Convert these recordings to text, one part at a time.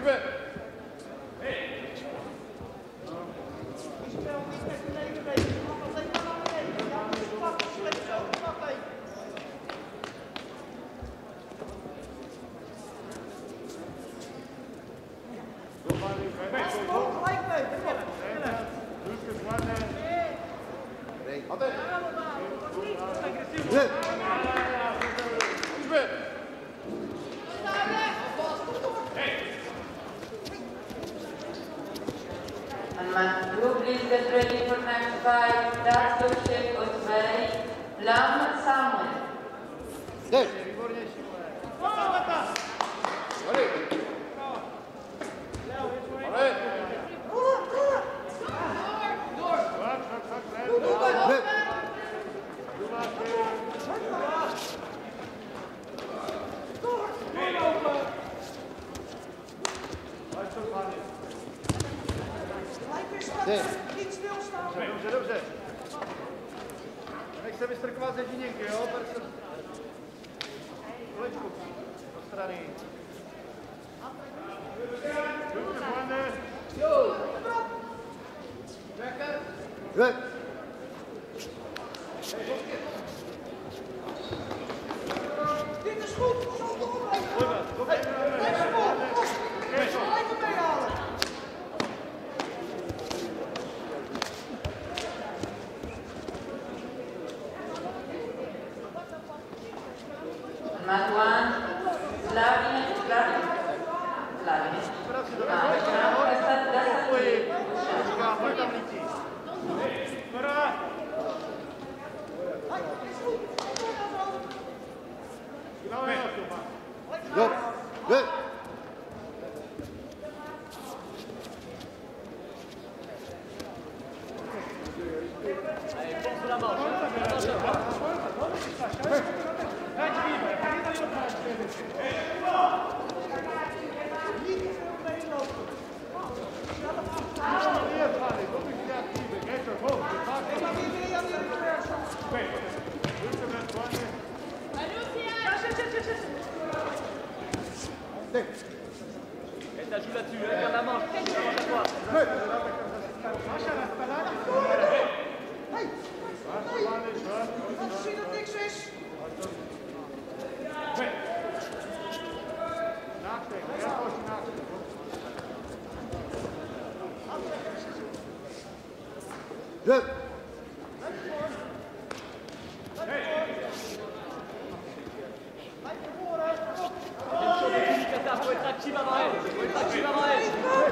预备 Bergman, Rublis, Petrelli, Fortnite 5, Dark Ship, Osbury, Lam Samuel. Stilstaan. Dobře, dobře. Nech se vystrkovat ze žíněnky, jo? Kolečku. Do strany. Dobře, Juane. Et ça joue là-dessus, elle la la Ultra Chiba rein! Ultra Chiba rein!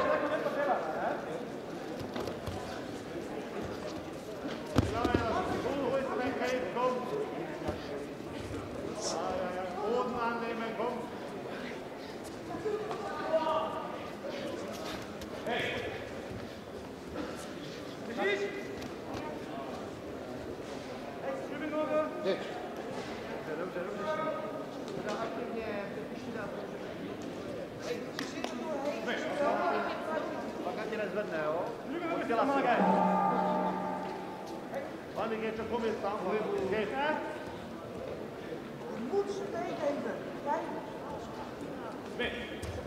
Oddělá se. Wanneer geht er, kom eens staan, geef. Je moet ze meenemen. Kijk.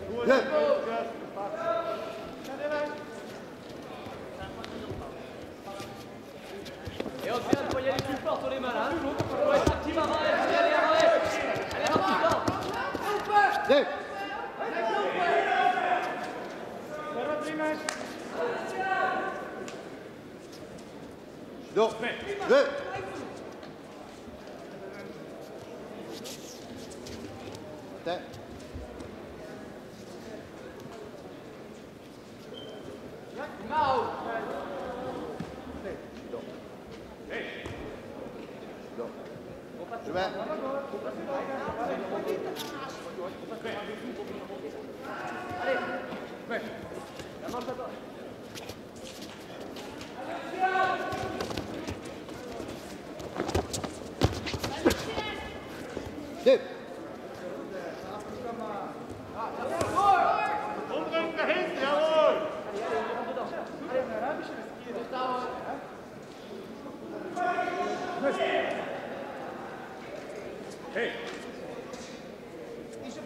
Doe het. Just, pas. Et on vient, faut y aller plus fort sur les mains là. Faut être actif avant elle, faut y aller avant elle. Allez, Door. Deux. Tête. Nou!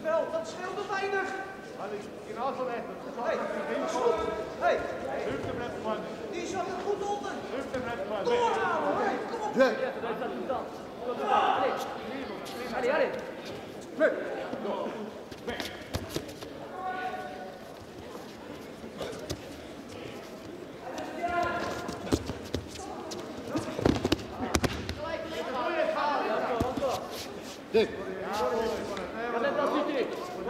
Dat dat scheelde weinig. In afgelegd. Hey, Hé! Hey. Die zat er goed onder. Lukt hem net van. Kom op. Nee. Dat is dat. Allee.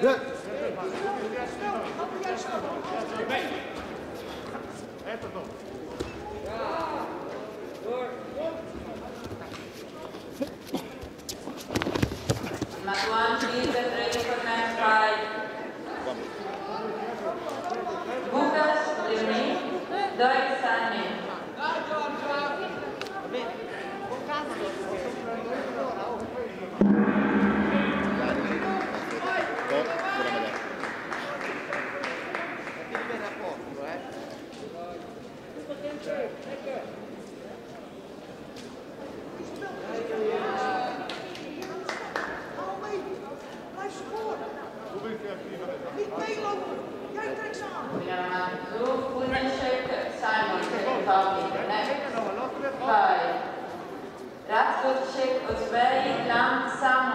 Gracias. Check us very lump